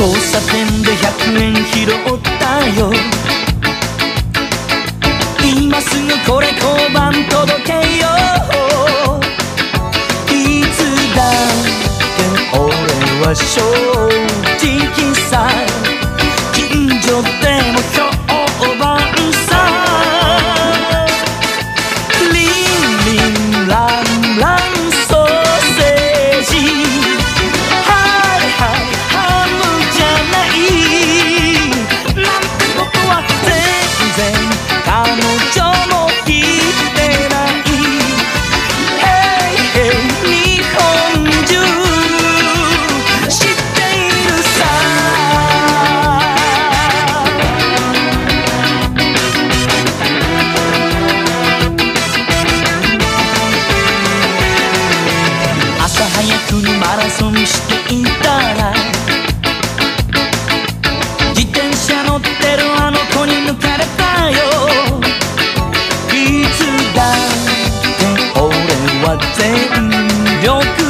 交差点で100円拾ったよ。今すぐこれ交番届けよう。いつだって俺は正直全力